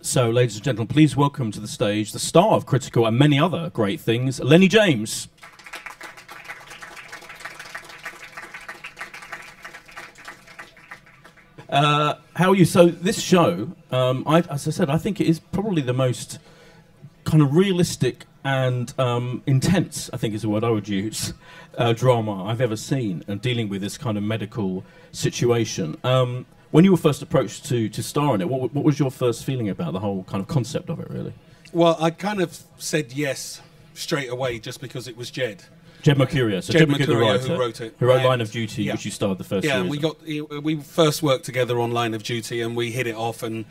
So, ladies and gentlemen, please welcome to the stage the star of Critical and many other great things, Lennie James. Uh, how are you? So, this show, um, I, as I said, I think it is probably the most kind of realistic and um, intense, I think is the word I would use, uh, drama I've ever seen, and dealing with this kind of medical situation. Um, when you were first approached to, to star in it, what, what was your first feeling about the whole kind of concept of it, really? Well, I kind of said yes straight away just because it was Jed. Jed Mercurio, so Jed Jed, Mercurio, Mercurio who wrote it. who wrote Line of Duty, yeah. which you starred the first Yeah, we got we first worked together on Line of Duty, and we hit it off. And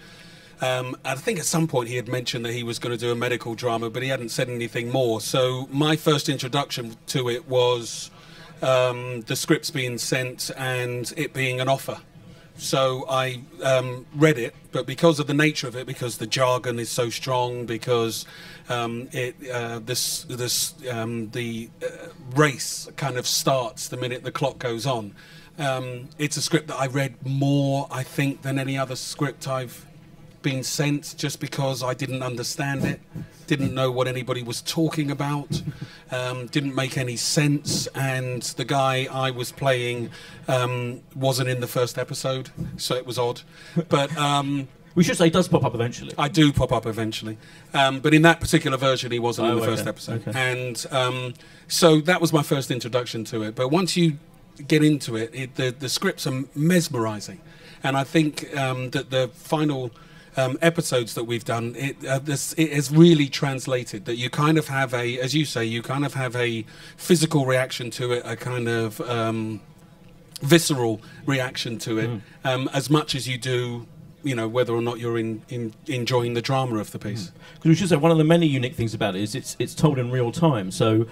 um, I think at some point he had mentioned that he was going to do a medical drama, but he hadn't said anything more. So my first introduction to it was um, the scripts being sent and it being an offer. So I um, read it, but because of the nature of it, because the jargon is so strong, because um, it uh, this this um, the uh, race kind of starts the minute the clock goes on. Um, it's a script that I read more, I think, than any other script I've been sent, just because I didn't understand it, didn't know what anybody was talking about, um, didn't make any sense, and the guy I was playing um, wasn't in the first episode, so it was odd. But um, We should say he does pop up eventually. I do pop up eventually, um, but in that particular version, he wasn't in Oh, the first episode, okay. and um, so that was my first introduction to it. But once you get into it, it the the scripts are mesmerising, and I think um, that the final. Um, episodes that we've done, it, uh, this, it has really translated that you kind of have a, as you say, you kind of have a physical reaction to it, a kind of um, visceral reaction to it, um, as much as you do, you know, whether or not you're in, in enjoying the drama of the piece. Because we should say one of the many unique things about it is it's it's told in real time. So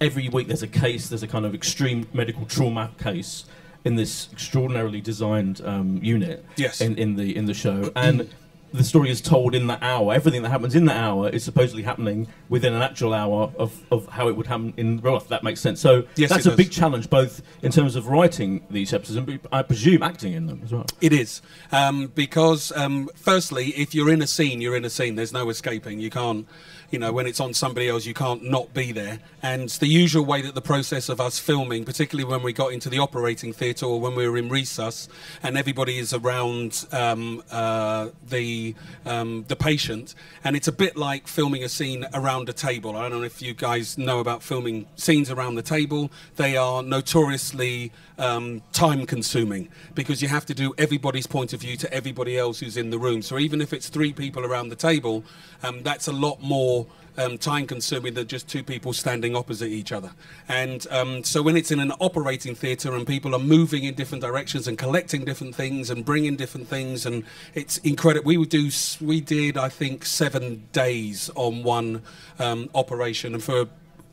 every week there's a case, there's a kind of extreme medical trauma case in this extraordinarily designed um, unit. Yes. In, in the in the show and. The story is told in that hour. Everything that happens in that hour is supposedly happening within an actual hour of, of how it would happen in real life. That makes sense. So Yes, that's a does. big challenge, both in terms of writing these episodes and I presume acting in them as well. It is um, because, um, firstly, if you're in a scene, you're in a scene. There's no escaping. You can't, you know, when it's on somebody else, you can't not be there. And the usual way that the process of us filming, particularly when we got into the operating theatre or when we were in resus, and everybody is around um, uh, the um, the patient, and it's a bit like filming a scene around a table. I don't know if you guys know about filming scenes around the table. They are notoriously um, time consuming because you have to do everybody's point of view to everybody else who's in the room. So even if it's three people around the table, um, that's a lot more um, time consuming than just two people standing opposite each other. And um, so when it's in an operating theatre and people are moving in different directions and collecting different things and bringing different things, and it's incredible. We would do, we did, I think, seven days on one um, operation, and for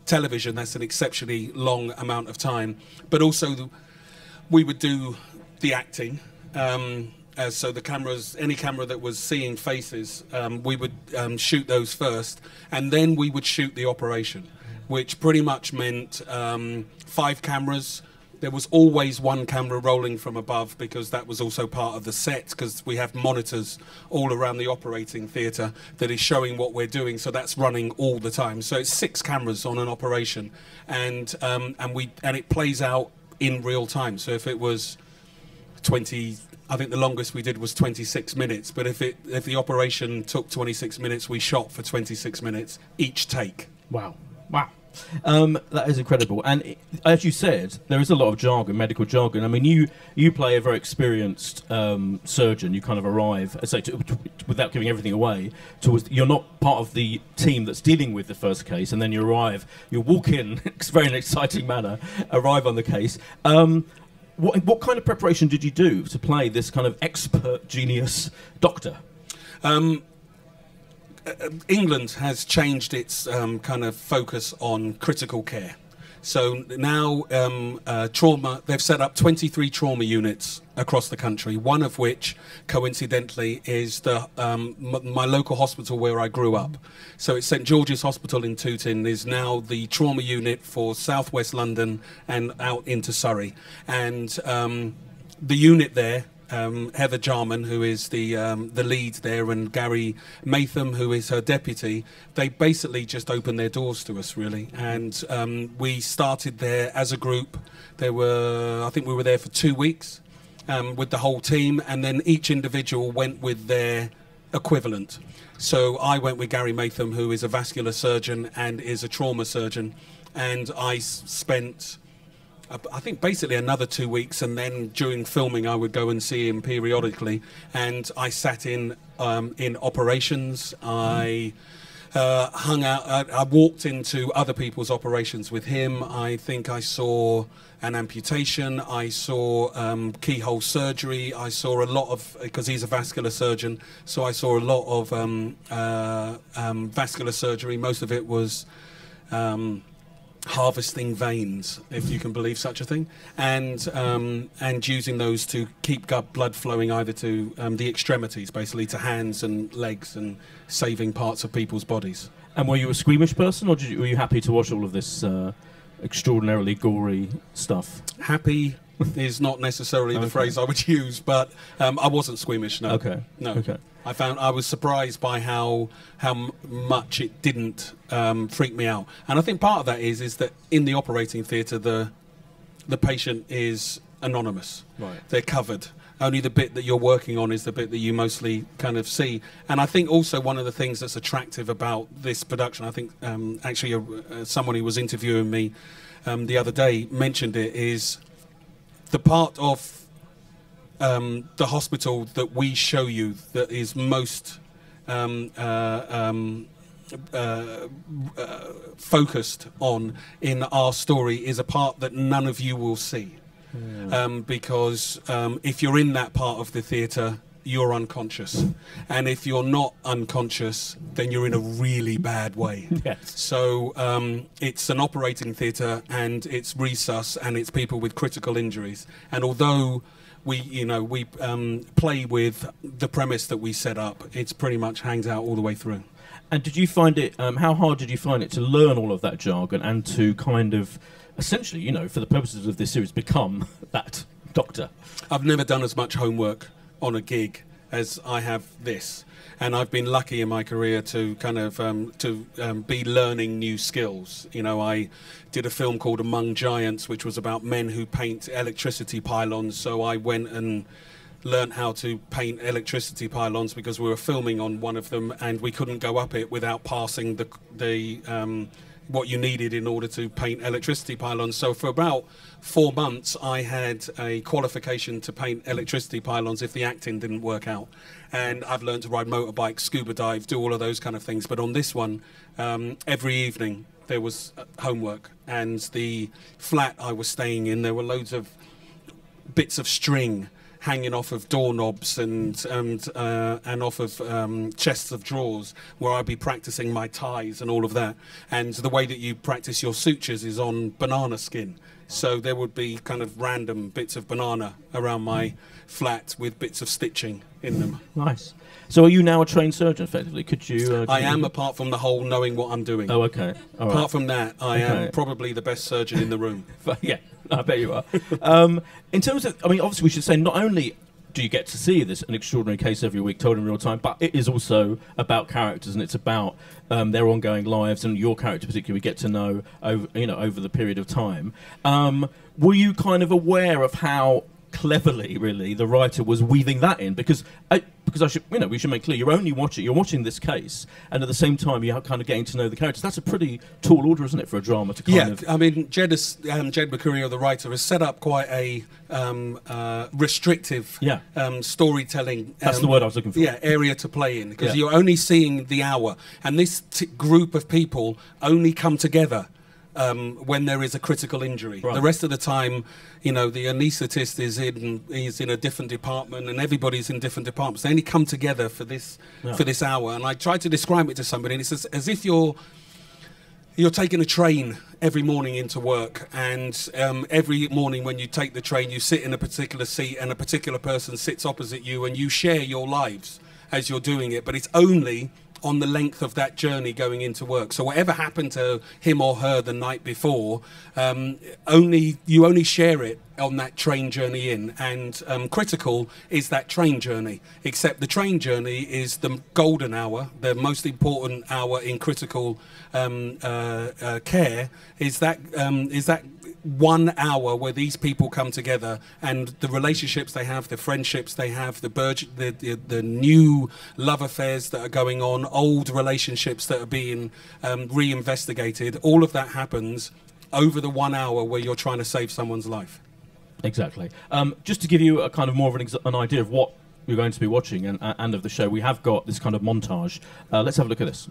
television, that's an exceptionally long amount of time. But also, the, we would do the acting. Um, so the cameras, any camera that was seeing faces, um, we would um, shoot those first, and then we would shoot the operation, which pretty much meant um, five cameras. There was always one camera rolling from above because that was also part of the set because we have monitors all around the operating theatre that is showing what we're doing. So that's running all the time. So it's six cameras on an operation, and um, and we and it plays out in real time. So if it was 20 I think the longest we did was 26 minutes but if it if the operation took 26 minutes we shot for 26 minutes each take Wow. Wow. Um, that is incredible. And as you said, there is a lot of jargon, medical jargon. I mean, you you play a very experienced um, surgeon. You kind of arrive, I say, to, to- without giving everything away, towards, you're not part of the team that's dealing with the first case, and then you arrive, you walk in, very an exciting manner, arrive on the case. Um, what, what kind of preparation did you do to play this kind of expert genius doctor? England has changed its um, kind of focus on critical care. So now, um, uh, trauma, they've set up 23 trauma units across the country, one of which, coincidentally, is the, um, my local hospital where I grew up. So it's St George's Hospital in Tooting, is now the trauma unit for southwest London and out into Surrey. And um, the unit there um, Heather Jarman, who is the um, the lead there, and Gary Matham, who is her deputy, they basically just opened their doors to us, really. And um, we started there as a group. There were, I think, we were there for two weeks um, with the whole team, and then each individual went with their equivalent. So I went with Gary Matham, who is a vascular surgeon and is a trauma surgeon, and I spent I think basically another two weeks, and then during filming, I would go and see him periodically. And I sat in um, in operations. I uh, hung out. I, I walked into other people's operations with him. I think I saw an amputation. I saw um, keyhole surgery. I saw a lot of because he's a vascular surgeon. So I saw a lot of um, uh, um, vascular surgery. Most of it was. Harvesting veins, if you can believe such a thing, and um, and using those to keep blood flowing either to um, the extremities, basically to hands and legs, and saving parts of people's bodies. And were you a squeamish person, or did you, were you happy to watch all of this uh, extraordinarily gory stuff? Happy is not necessarily the Okay. phrase I would use, but um, I wasn't squeamish. No, Okay. no. Okay. I found I was surprised by how how much it didn't um, freak me out, and I think part of that is is that in the operating theatre the the patient is anonymous. Right. They're covered. Only the bit that you're working on is the bit that you mostly kind of see. And I think also one of the things that's attractive about this production, I think um, actually uh, uh, someone who was interviewing me um, the other day mentioned it, is the part of um, the hospital that we show you that is most um, uh, um, uh, uh, focused on in our story is a part that none of you will see. Um, because um, if you're in that part of the theatre, you're unconscious. And if you're not unconscious, then you're in a really bad way. Yes. So um, it's an operating theatre and it's resus and it's people with critical injuries. And although we, you know, we um, play with the premise that we set up, it's pretty much hangs out all the way through. And did you find it? Um, how hard did you find it to learn all of that jargon and to kind of, essentially, you know, for the purposes of this series, become that doctor? I've never done as much homework on a gig as I have this, and I've been lucky in my career to kind of um, to um, be learning new skills. You know, I did a film called Among Giants, which was about men who paint electricity pylons. So I went and learned how to paint electricity pylons because we were filming on one of them, and we couldn't go up it without passing the the um, what you needed in order to paint electricity pylons. So for about four months, I had a qualification to paint electricity pylons if the acting didn't work out. And I've learned to ride motorbikes, scuba dive, do all of those kind of things. But on this one, um, every evening there was uh, homework, and the flat I was staying in, there were loads of bits of string hanging off of doorknobs and and uh, and off of um, chests of drawers where I'd be practicing my ties and all of that. And the way that you practice your sutures is on banana skin. So there would be kind of random bits of banana around my flat with bits of stitching in them. Nice. So, are you now a trained surgeon? Effectively, could you? Uh, I am, apart from the whole knowing what I'm doing. Oh, okay. All right. Apart from that, I Okay. am probably the best surgeon in the room. Yeah, I bet you are. um, in terms of, I mean, obviously, we should say not only do you get to see this an extraordinary case every week told in real time, but it is also about characters and it's about um, their ongoing lives and your character particularly we get to know over you know over the period of time. Um, were you kind of aware of how cleverly, really, the writer was weaving that in? Because I, because I should, you know, we should make clear you're only watching, you're watching this case, and at the same time you're kind of getting to know the characters. That's a pretty tall order, isn't it, for a drama to kind Yeah, of I mean, Jed, is, um, Jed Mercurio, the writer, has set up quite a um, uh, restrictive Yeah. um, storytelling. That's um, the word I was looking for. Yeah, area to play in because Yeah. you're only seeing the hour, and this t- group of people only come together. Um, when there is a critical injury, Right. the rest of the time, you know, the anaesthetist is in is in a different department, and everybody's in different departments. They only come together for this Yeah. for this hour, and I tried to describe it to somebody, and it's as, as if you're you're taking a train every morning into work, and um, every morning when you take the train, you sit in a particular seat, and a particular person sits opposite you, and you share your lives as you're doing it. But it's only on the length of that journey going into work. So whatever happened to him or her the night before, um, only you only share it on that train journey in, and um, critical is that train journey. Except the train journey is the golden hour, the most important hour in critical um, uh, uh, care. Is that um, is that one hour where these people come together and the relationships they have, the friendships they have, the, the, the, the new love affairs that are going on, old relationships that are being um, reinvestigated, all of that happens over the one hour where you're trying to save someone's life. Exactly. Um, just to give you a kind of more of an, ex- an idea of what you're going to be watching and, and of the show, we have got this kind of montage. Uh, let's have a look at this.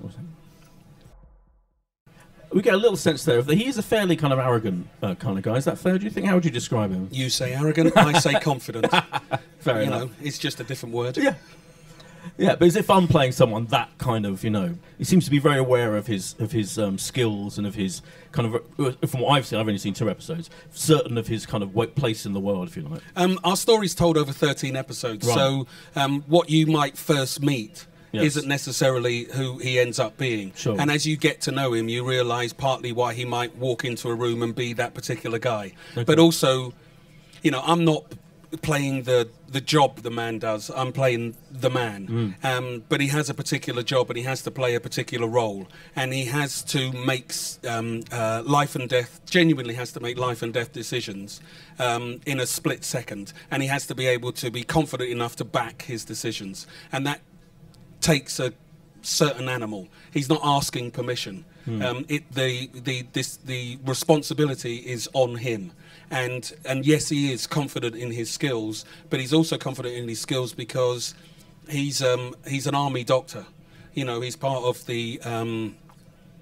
We get a little sense there of that he is a fairly kind of arrogant uh, kind of guy. Is that fair? Do you think? How would you describe him? You say arrogant, I say confident. Fair you enough. know, it's just a different word. Yeah. Yeah, but is it fun playing someone that kind of, you know, he seems to be very aware of his of his um, skills and of his kind of, uh, from what I've seen, I've only seen two episodes, certain of his kind of place in the world, if you like. Um, our story's told over 13 episodes, Right. so um, what you might first meet Yes. isn't necessarily who he ends up being. Sure. And as you get to know him, you realise partly why he might walk into a room and be that particular guy. Okay. But also, you know, I'm not playing the the job the man does. I'm playing the man. Mm. Um, but he has a particular job and he has to play a particular role. And he has to make um, uh, life and death, genuinely has to make life and death decisions um, in a split second. And he has to be able to be confident enough to back his decisions. And that takes a certain animal. He's not asking permission. Um, it, the, the, this, the responsibility is on him. And, and yes, he is confident in his skills, but he's also confident in his skills because he's, um, he's an army doctor. You know, he's part of the, um,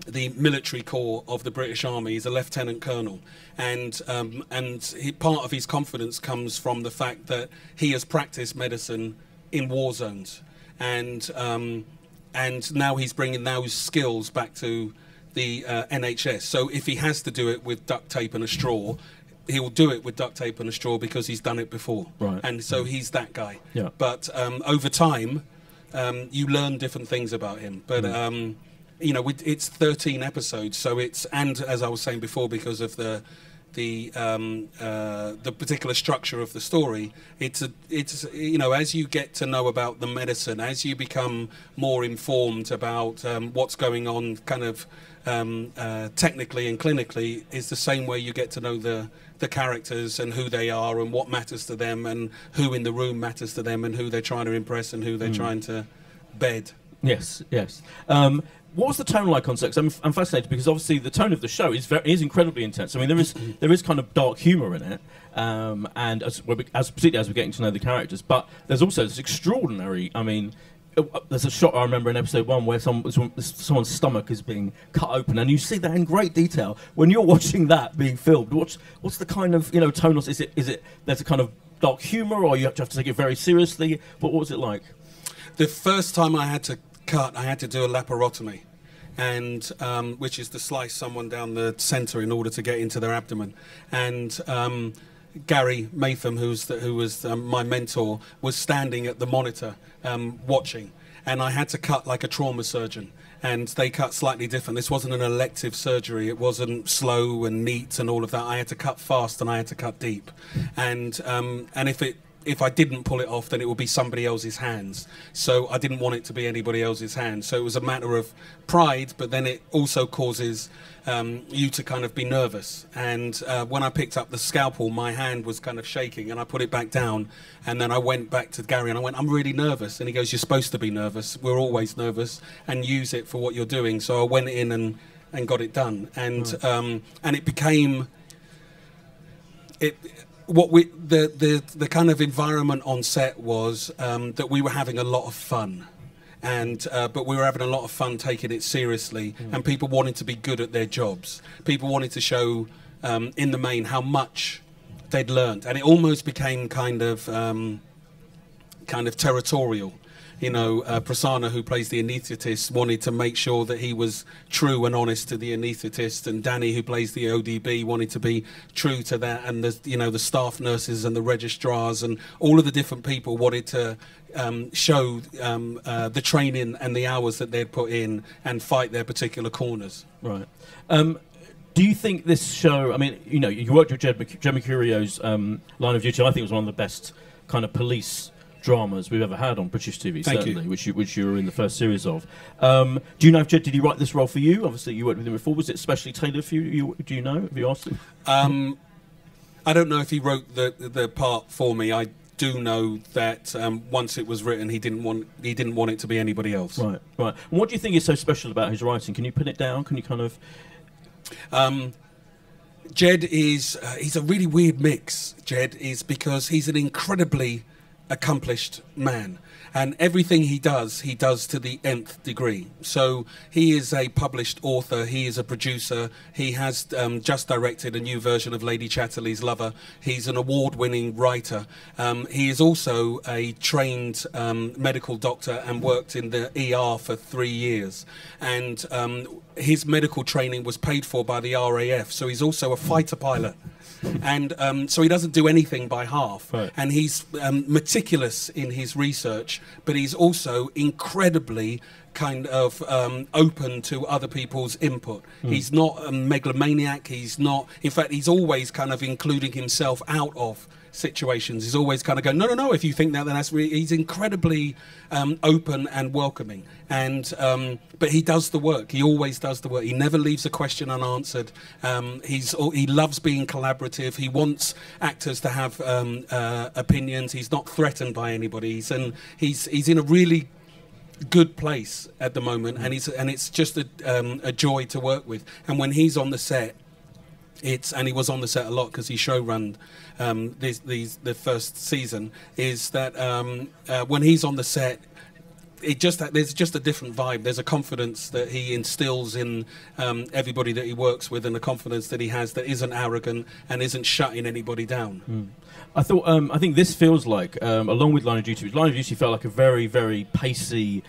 the military corps of the British Army. He's a lieutenant colonel, and um, and he, part of his confidence comes from the fact that he has practiced medicine in war zones, and um, and now he's bringing those skills back to the uh, NHS. So if he has to do it with duct tape and a straw. He'll do it with duct tape and a straw because he's done it before, Right. and so he's that guy. Yeah. But um, over time, um, you learn different things about him. But um, you know, with- it's 13 episodes, so it's and as I was saying before, because of the the um, uh, the particular structure of the story, it's a it's you know as you get to know about the medicine, as you become more informed about um, what's going on, kind of. Um, uh, technically and clinically is the same way you get to know the the characters and who they are and what matters to them and who in the room matters to them and who they're trying to impress and who they're trying to bed. Yes, yes. Um, what was the tone like on Sex? I'm, I'm fascinated because obviously the tone of the show is very, is incredibly intense. I mean, there is there is kind of dark humour in it, um, and as, as particularly as we're getting to know the characters, but there's also this extraordinary. I mean. There's a shot I remember in episode one where some, some, someone's stomach is being cut open, and you see that in great detail. When you're watching that being filmed, what's what's the kind of you know tone? Is it is it there's a kind of dark humour, or you have to, have to take it very seriously? What, what was it like? The first time I had to cut, I had to do a laparotomy, and um, which is to slice someone down the centre in order to get into their abdomen. And um, Gary Matham, who's the, who was um, my mentor, was standing at the monitor um, watching, and I had to cut like a trauma surgeon. And they cut slightly different. This wasn't an elective surgery. It wasn't slow and neat and all of that. I had to cut fast and I had to cut deep. And um, and if it if I didn't pull it off, then it would be somebody else's hands. So I didn't want it to be anybody else's hands. So it was a matter of pride, but then it also causes um, you to kind of be nervous. And uh, when I picked up the scalpel, my hand was kind of shaking, and I put it back down. And then I went back to Gary and I went, "I'm really nervous." And he goes, "You're supposed to be nervous. We're always nervous, and use it for what you're doing." So I went in and and got it done, and um, and it became it what we the, the the kind of environment on set was um, that we were having a lot of fun. And uh, but we were having a lot of fun taking it seriously and people wanted to be good at their jobs. People wanted to show um, in the main how much they'd learned. And it almost became kind of um, kind of territorial. You know, uh, Prasanna, who plays the anaesthetist, wanted to make sure that he was true and honest to the anaesthetist, and Danny, who plays the ODP, wanted to be true to that, and the you know the staff nurses and the registrars and all of the different people wanted to um, show um, uh, the training and the hours that they'd put in and fight their particular corners. Right. Um, Do you think this show? I mean, you know, you worked with Jed, Jed Mercurio's um, Line of Duty. I think it was one of the best kind of police dramas we've ever had on British TV. Thank you. certainly, which you which you were in the first series of. Um, do you know if Jed did he write this role for you? Obviously, you worked with him before. Was it specially tailored for you? you do you know? Have you asked him? Um, I don't know if he wrote the the part for me. I do know that um, once it was written, he didn't want he didn't want it to be anybody else. Right, right. And what do you think is so special about his writing? Can you pin it down? Can you kind of? Um, Jed is uh, he's a really weird mix. Jed is because he's an incredibly accomplished man. And everything he does, he does to the nth degree. So he is a published author, he is a producer, he has um, just directed a new version of Lady Chatterley's Lover, he's an award winning writer. Um, he is also a trained um, medical doctor and worked in the ER for three years. And um, his medical training was paid for by the RAF, so he's also a fighter pilot. and um, so he doesn't do anything by half. Right. And he's um, meticulous in his research, but he's also incredibly kind of um, open to other people's input. He's not a megalomaniac. He's not. In fact, he's always kind of including himself out of situations. He's always kind of going, no, no, no. If you think that, then that's really. He's incredibly um, open and welcoming, and um, but he does the work. He always does the work. He never leaves a question unanswered. Um, he's he loves being collaborative. He wants actors to have um, uh, opinions. He's not threatened by anybody. He's and he's he's in a really good place at the moment, and he's and it's just a, um, a joy to work with. And when he's on the set, it's and he was on the set a lot because he showrun um, these, these the first season. Is that um, uh, when he's on the set. It just there's just a different vibe. There's a confidence that he instills in um, everybody that he works with, and a confidence that he has that isn't arrogant and isn't shutting anybody down. I thought. Um, I think this feels like, um, along with Line of Duty, Line of Duty felt like a very, very pacey,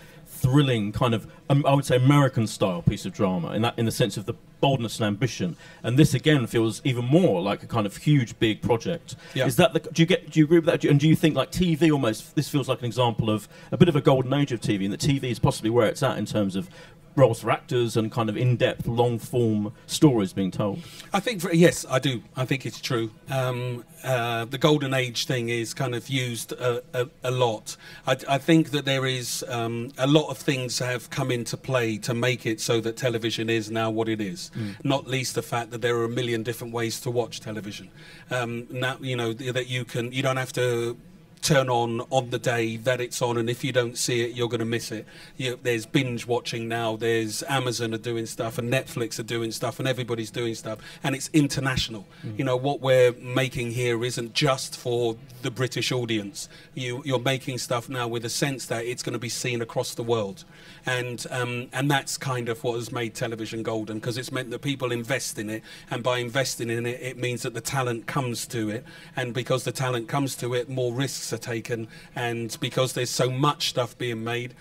thrilling kind of, um, I would say, American style piece of drama in that, in the sense of the boldness and ambition. And this again feels even more like a kind of huge, big project. Yeah. Is that the? Do you get? Do you agree with that? Do you- and do you think like TV almost? This feels like an example of a bit of a golden age of TV, and that TV is possibly where it's at in terms of roles for actors and kind of in-depth, long-form stories being told. I think, for, yes, I do. I think it's true. Um, uh, the golden age thing is kind of used a, a, a lot. I, I think that there is um, a lot of things have come into play to make it so that television is now what it is. Not least the fact that there are a million different ways to watch television. Um, now, you know that you can. You don't have to turn on on the day that it's on, and if you don't see it, you're going to miss it. You, there's binge watching now. There's Amazon are doing stuff, and Netflix are doing stuff, and everybody's doing stuff, and it's international. You know what we're making here isn't just for the British audience. You, you're making stuff now with a sense that it's going to be seen across the world, and um, and that's kind of what has made television golden because it's meant that people invest in it, and by investing in it, it means that the talent comes to it, and because the talent comes to it, more risks are taken, and because there's so much stuff being made.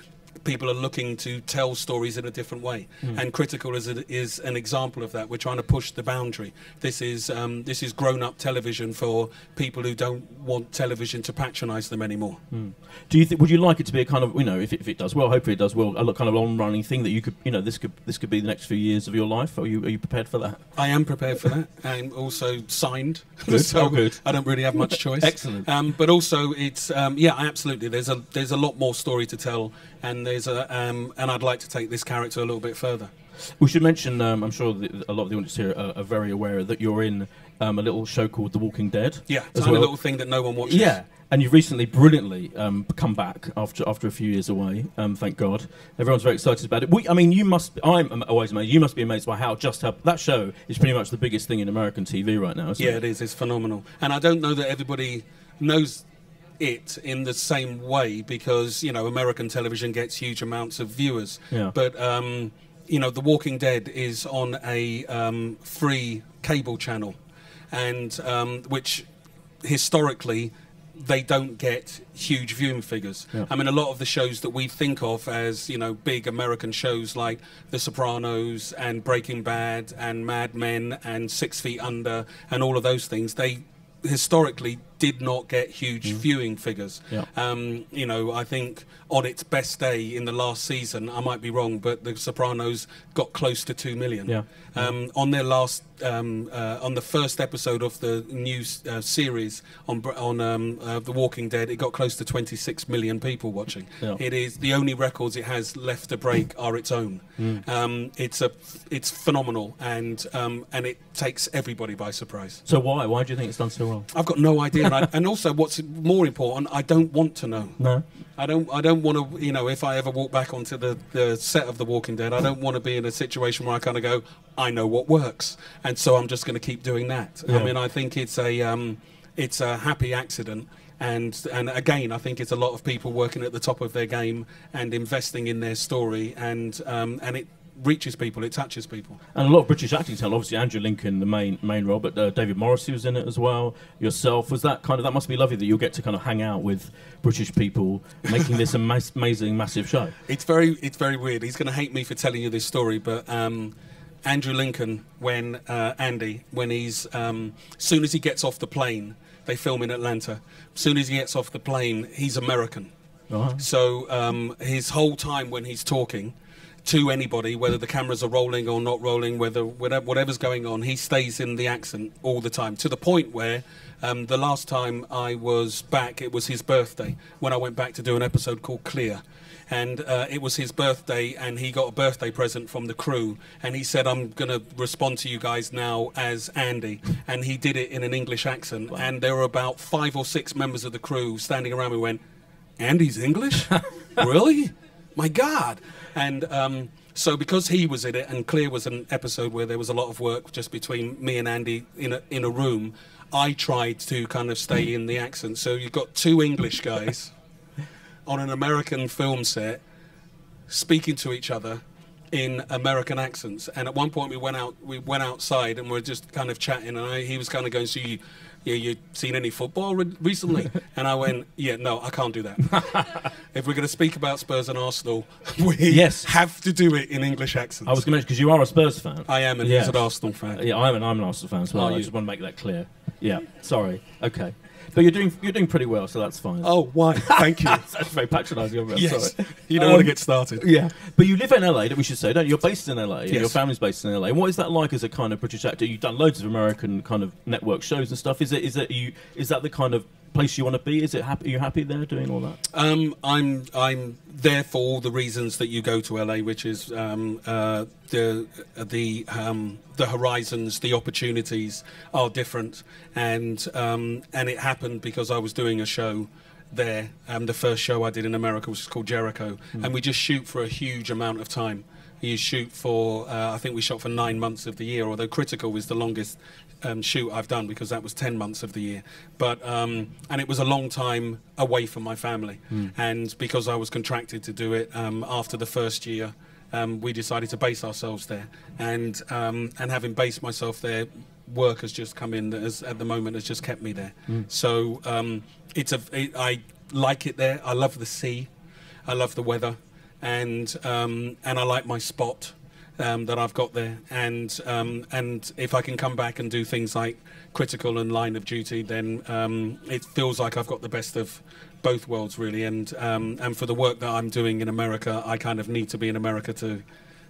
People are looking to tell stories in a different way, and Critical is, a, is an example of that. We're trying to push the boundary. This is um, this is grown-up television for people who don't want television to patronise them anymore. Do you think? Would you like it to be a kind of, you know, if it, if it does well, hopefully it does well, a kind of long-running thing that you could, you know, this could this could be the next few years of your life? Are you are you prepared for that? I am prepared for that. I'm also signed, Good. so Oh, good. I don't really have much choice. Excellent. Um, but also, it's um, yeah, absolutely. There's a there's a lot more story to tell, and a um, and I'd like to take this character a little bit further. We should mention. Um, I'm sure that a lot of the audience here are, are very aware that you're in um, a little show called The Walking Dead. Yeah, tiny well. little thing that no one watches. Yeah, and you've recently brilliantly um, come back after after a few years away. Um, thank God, everyone's very excited about it. We, I mean, you must. I'm always amazed. You must be amazed by how just how that show is pretty much the biggest thing in American TV right now. Isn't Yeah, it? it is. It's phenomenal, and I don't know that everybody knows it in the same way because you know American television gets huge amounts of viewers. Yeah. But um, you know, The Walking Dead is on a um, free cable channel, and um, which historically they don't get huge viewing figures. Yeah. I mean, a lot of the shows that we think of as you know big American shows like The Sopranos and Breaking Bad and Mad Men and Six Feet Under and all of those things, they historically did not get huge viewing figures. Mm. Yeah. Um, you know, I think on its best day in the last season, I might be wrong, but The Sopranos got close to two million. Yeah. Um, on their last, um, uh, on the first episode of the new uh, series on on um, uh, The Walking Dead, it got close to 26 million people watching. Yeah. It is the only records it has left to break are its own. Um, it's a, it's phenomenal, and um, and it takes everybody by surprise. So why? Why do you think it's done so well? I've got no idea, and, I, and also what's more important, I don't want to know. No. I don't. I don't want to. You know, if I ever walk back onto the, the set of The Walking Dead, I don't want to be in a situation where I kind of go, I know what works, and so I'm just going to keep doing that. Yeah. I mean, I think it's a um, it's a happy accident, and and again, I think it's a lot of people working at the top of their game and investing in their story, and um, and it reaches people, it touches people. And a lot of British acting talent. Obviously, Andrew Lincoln, the main main role, but uh, David Morrissey was in it as well. Yourself was that kind of that must be lovely that you'll get to kind of hang out with British people making this ama- amazing, massive show. It's very, it's very weird. He's going to hate me for telling you this story, but um, Andrew Lincoln, when uh, Andy, when he's, um, soon as he gets off the plane, they film in Atlanta. Soon as he gets off the plane, he's American. Right. So um, his whole time when he's talking to anybody, whether the cameras are rolling or not rolling, whether whatever, whatever's going on, he stays in the accent all the time. To the point where um, the last time I was back, it was his birthday when I went back to do an episode called Clear. And uh, it was his birthday, and he got a birthday present from the crew. And he said, I'm going to respond to you guys now as Andy. And he did it in an English accent. And there were about five or six members of the crew standing around me went, Andy's English? really? My God. And um, so, because he was in it, and Clear was an episode where there was a lot of work just between me and Andy in a, in a room, I tried to kind of stay in the accent. So, you've got two English guys on an American film set speaking to each other in American accents. And at one point, we went out, we went outside, and we are just kind of chatting. And I, he was kind of going, "So you, you, you seen any football re- recently?" and I went, "Yeah, no, I can't do that. if we're going to speak about Spurs and Arsenal, we Yes. have to do it in English accents." I was going to mention because you are a Spurs fan. I am, and Yes. he's an Arsenal fan. Yeah, I'm an, I'm an Arsenal fan as well. I you? just want to make that clear. Yeah, sorry. Okay, but you're doing you're doing pretty well, so that's fine. Oh, why? Thank you. that's very patronising of me. I'm yes, sorry. you don't Um, want to get started. Yeah, but you live in LA. That we should say, don't you? You're based in LA. Yes. Your family's based in LA. What is that like as a kind of British actor? You've done loads of American kind of network shows and stuff. Is it is it you is that the kind of place you want to be? Is it happy? Are you happy there doing all that? Um, I'm I'm there for all the reasons that you go to LA, which is um, uh, the the um, the horizons, the opportunities are different, and um, and it happened because I was doing a show there. Um, the first show I did in America was called Jericho, and we just shoot for a huge amount of time. You shoot for, uh, I think we shot for nine months of the year, although Critical was the longest um, shoot I've done because that was 10 months of the year. But, um, and it was a long time away from my family. And because I was contracted to do it um, after the first year, um, we decided to base ourselves there. And, um, and having based myself there, work has just come in that has, at the moment has just kept me there. So um, it's a, it, I like it there. I love the sea. I love the weather, and um, and I like my spot um, that I've got there. And um, and if I can come back and do things like critical and line of duty, then um, it feels like I've got the best of both worlds really. And um, and for the work that I'm doing in America, I kind of need to be in America to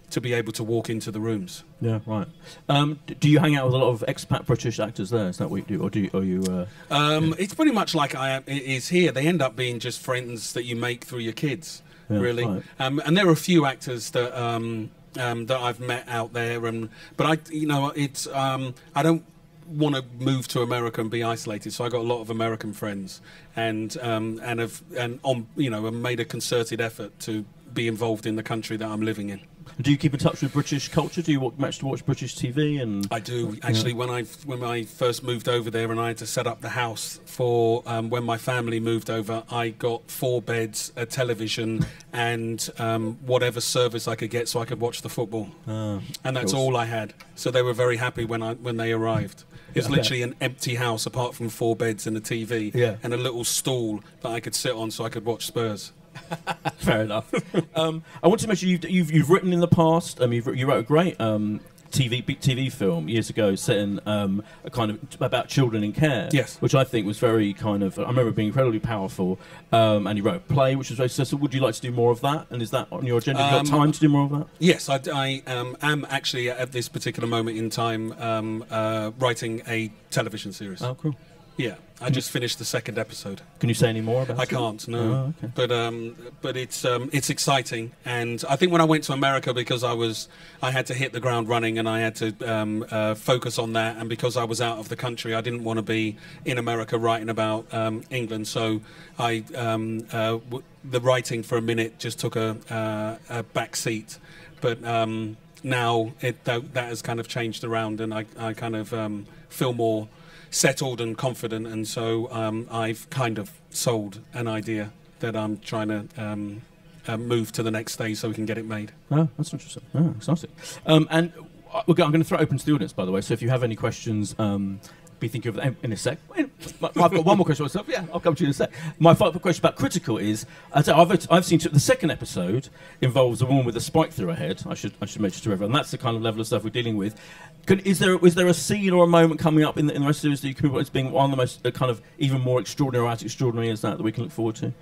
to be able to walk into the rooms. Yeah, right. Um, do you hang out with a lot of expat British actors there? Is that what you do, or do you, or you? Uh, Um, It's pretty much like I am, it is here. They end up being just friends that you make through your kids, Yeah, really. right. Um, and there are a few actors that um, um, that I've met out there, and but I, you know, it's um, I don't want to move to America and be isolated. So I got a lot of American friends, and um, and have and on you know, and made a concerted effort to be involved in the country that I'm living in. Do you keep in touch with British culture? Do you wa- match to watch British TV? And I do actually. When I when I first moved over there, and I had to set up the house for um, when my family moved over, I got four beds, a television, and um, whatever service I could get, so I could watch the football. Ah, and that's all I had. So they were very happy when I when they arrived. It's Yeah. literally an empty house apart from four beds and a TV Yeah. and a little stool that I could sit on so I could watch Spurs. Fair enough. um, I want to mention you've, you've you've written in the past. Um, you've, you wrote a great um, TV TV film years ago, set in um, a kind of about children in care. Yes. which I think was very kind of. I remember being incredibly powerful. Um, and you wrote a play, which was very successful. Would you like to do more of that? And is that on your agenda? Have you got Um, time to do more of that? Yes, I, I um, am actually at this particular moment in time um, uh, writing a television series. Oh, cool. Yeah, I just finished the second episode. Can you say any more about I it? I can't, no. Oh, okay. But um, but it's um, it's exciting, and I think when I went to America because I was I had to hit the ground running, and I had to um, uh, focus on that, and because I was out of the country, I didn't want to be in America writing about um, England. So I um, uh, w- the writing for a minute just took a uh, a back seat, but um, now it that, that has kind of changed around, and I I kind of um, feel more settled and confident, and so um, I've kind of sold an idea that I'm trying to um, uh, move to the next stage so we can get it made. Oh, that's interesting. Oh, exciting. Um, and uh, I'm going to throw it open to the audience, by the way. So if you have any questions, um, be thinking of that in a sec. I've got one more question myself. Yeah, I'll come to you in a sec. My final question about critical is, I've, I've seen the second episode involves a woman with a spike through her head. I should I should mention to everyone. That's the kind of level of stuff we're dealing with. Can, is there is there a scene or a moment coming up in the, in the rest of the series that you can be as being one of the most uh, kind of even more extraordinary or as extraordinary as that that we can look forward to?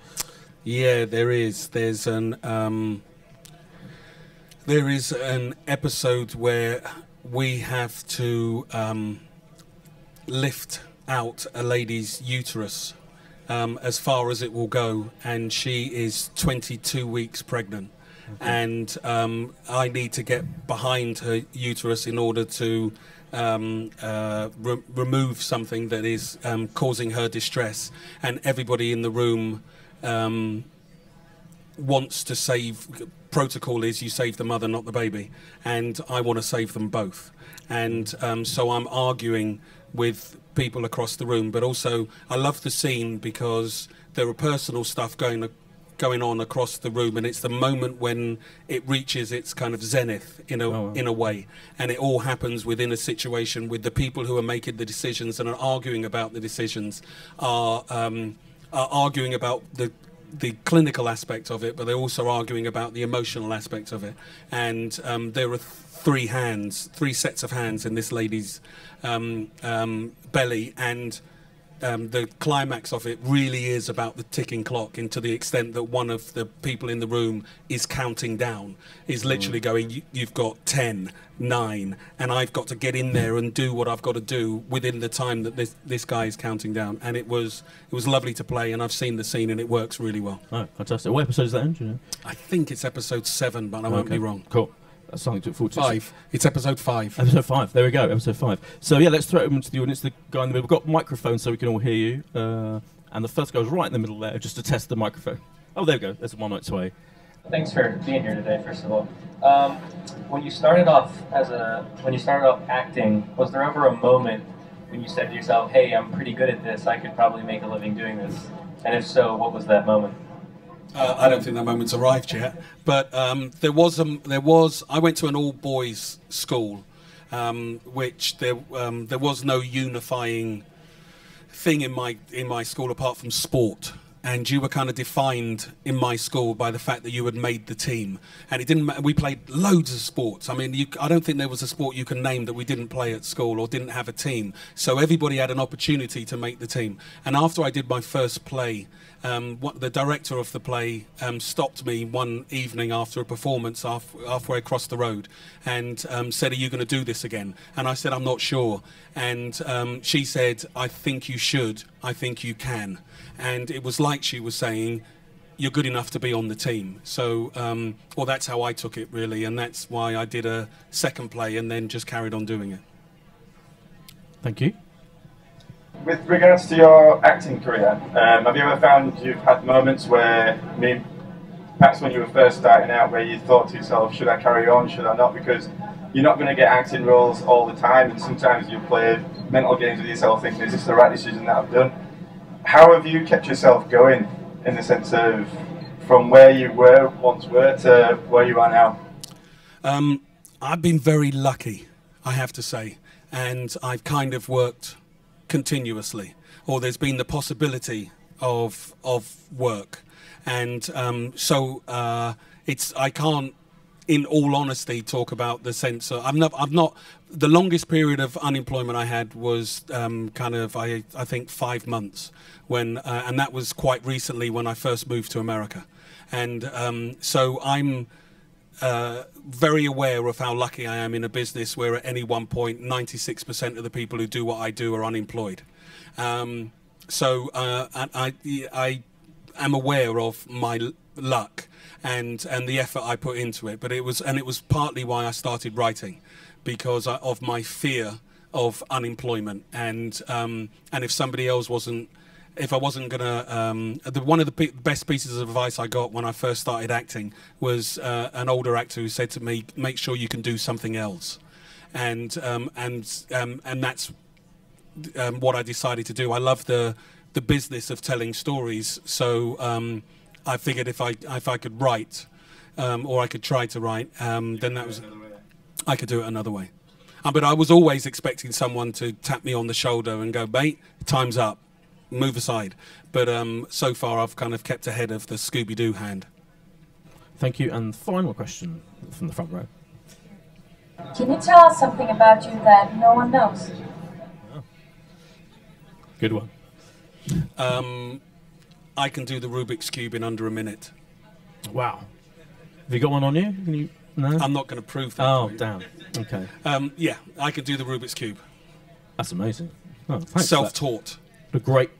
Yeah, there is. There's an um, there is an episode where we have to um, lift out a lady's uterus um, as far as it will go, and she is 22 weeks pregnant. And um, I need to get behind her uterus in order to um, uh, re- remove something that is um, causing her distress. And everybody in the room um, wants to save protocol is you save the mother not the baby and i want to save them both and um, so i'm arguing with people across the room but also i love the scene because there are personal stuff going going on across the room and it's the moment when it reaches its kind of zenith in a Oh, wow. in a way and it all happens within a situation with the people who are making the decisions and are arguing about the decisions are um, are arguing about the the clinical aspect of it, but they're also arguing about the emotional aspect of it. And um, there are th- three hands, three sets of hands in this lady's um, um, belly, and um, the climax of it really is about the ticking clock, and to the extent that one of the people in the room is counting down, is literally going, "You- "You've got 10, 9, and I've got to get in there and do what I've got to do within the time that this this guy is counting down." And it was it was lovely to play, and I've seen the scene, and it works really well. Oh, fantastic. What episode is that in? You know? I think it's episode seven, but I won't be wrong. Cool. That's something to look forward to. Five. It's episode five. Episode five. There we go. Episode five. So yeah, let's throw it open to the audience. The guy in the middle. We've got microphones so we can all hear you. Uh, and the first goes right in the middle there, just to test the microphone. Oh, there we go. There's one right away. Thanks for being here today, first of all. Um, when you started off as a, when you started off acting, was there ever a moment when you said to yourself, "Hey, I'm pretty good at this. I could probably make a living doing this"? And if so, what was that moment? Uh, I don't think that moment's arrived yet, but um, there was a, there was. I went to an all boys school, um, which there um, there was no unifying thing in my in my school apart from sport. And you were kind of defined in my school by the fact that you had made the team, and it didn't. We played loads of sports. I mean, you, I don't think there was a sport you can name that we didn't play at school or didn't have a team. So everybody had an opportunity to make the team. And after I did my first play, um, what, the director of the play um, stopped me one evening after a performance half, halfway across the road and um, said, Are you going to do this again? And I said, I'm not sure. And um, she said, I think you should. I think you can. And it was like she was saying, You're good enough to be on the team. So, um, well, that's how I took it, really. And that's why I did a second play and then just carried on doing it. Thank you. With regards to your acting career, um, have you ever found you've had moments where, I mean, perhaps when you were first starting out, where you thought to yourself, should I carry on, should I not? Because you're not going to get acting roles all the time, and sometimes you play mental games with yourself, thinking, is this the right decision that I've done? How have you kept yourself going in the sense of from where you were once were to where you are now? Um, I've been very lucky, I have to say, and I've kind of worked continuously, or there's been the possibility of of work, and um, so uh, it's I can't in all honesty, talk about the sense of I'm not. I'm not. The longest period of unemployment I had was um, kind of I I think five months when uh, and that was quite recently when I first moved to America, and um, so I'm. Uh, very aware of how lucky I am in a business where at any one point 96% of the people who do what I do are unemployed. Um, so uh, I, I am aware of my luck and and the effort I put into it. But it was and it was partly why I started writing because of my fear of unemployment and um, and if somebody else wasn't if I wasn't gonna, um, the, one of the pe- best pieces of advice I got when I first started acting was uh, an older actor who said to me, "Make sure you can do something else," and um, and um, and that's um, what I decided to do. I love the the business of telling stories, so um, I figured if I if I could write, um, or I could try to write, um, then that was I could do it another way. Uh, but I was always expecting someone to tap me on the shoulder and go, "Mate, time's up, move aside." But um, so far, I've kind of kept ahead of the Scooby Doo hand. Thank you. And final question from the front row. Can you tell us something about you that no one knows? Good one. Um, I can do the Rubik's cube in under a minute. Wow. Have you got one on you? Can you? No. I'm not going to prove that. oh, for you. damn. Okay, Um, yeah, I can do the Rubik's cube. that's amazing. Oh, thanks. for that. Self-taught. A great,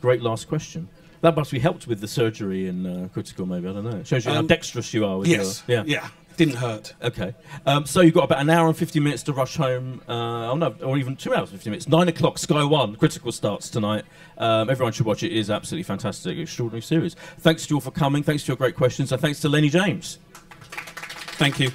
great last question. That must be helped with the surgery in uh, critical, maybe. I don't know. It shows you how Um, dexterous you are. With Yes. Your, yeah. Yeah. Didn't hurt. Okay. Um, so you've got about an hour and 50 minutes to rush home. Uh, oh, no, or even two hours and 50 minutes. Nine o'clock, Sky One. Critical starts tonight. Um, everyone should watch it. It is absolutely fantastic. Extraordinary series. Thanks to you all for coming. Thanks to your great questions. And thanks to Lennie James. Thank you.